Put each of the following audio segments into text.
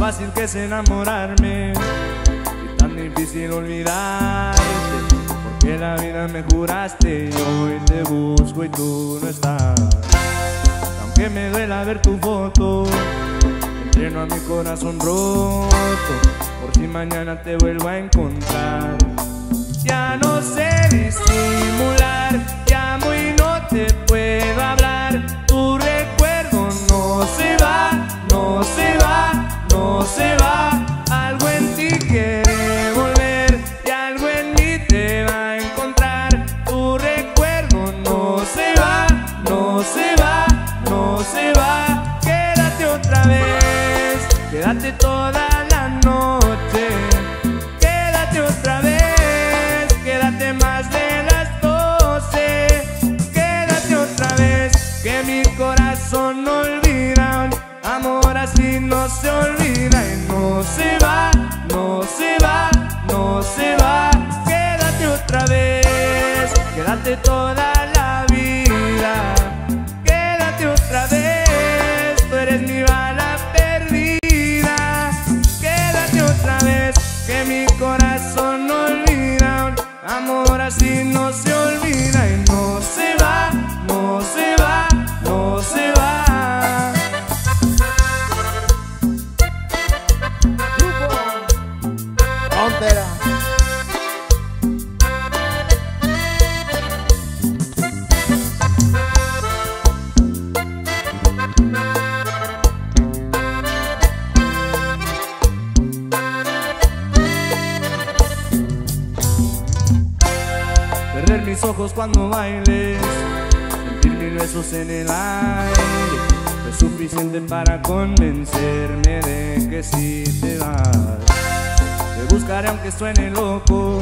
fácil que es enamorarme y tan difícil olvidarte. Porque la vida me juraste y hoy te busco y tú no estás. Aunque me duela ver tu foto, entreno a mi corazón roto. Por si mañana te vuelvo a encontrar. Toda la noche. Quédate otra vez, quédate más de las doce. Quédate otra vez, que mi corazón no olvida. Amor así no se olvida y no se va, no se va, no se va. Quédate otra vez, quédate toda así no se olvida y no se va, no se va, no se va. Frontera. mis ojos cuando bailes. Sentir mis besos en el aire Fue suficiente para convencerme de que si te vas. Te buscaré aunque suene loco.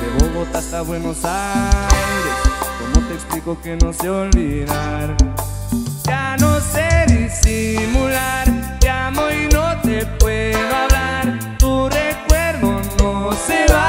De Bogotá hasta Buenos Aires. ¿Cómo te explico que no sé olvidar? Ya no sé disimular. Te amo y no te puedo hablar. Tu recuerdo no se va.